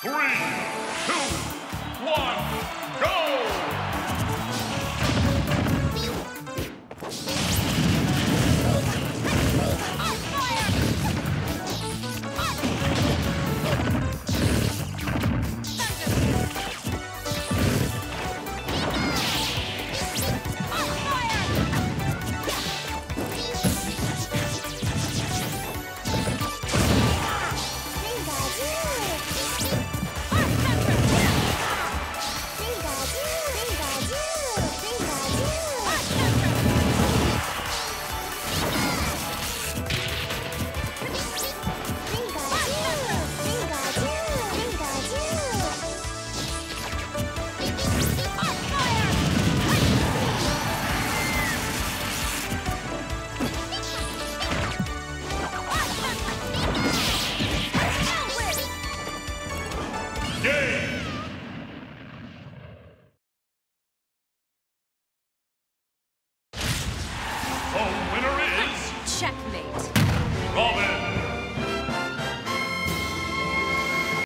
Three, two, Winner is... Checkmate.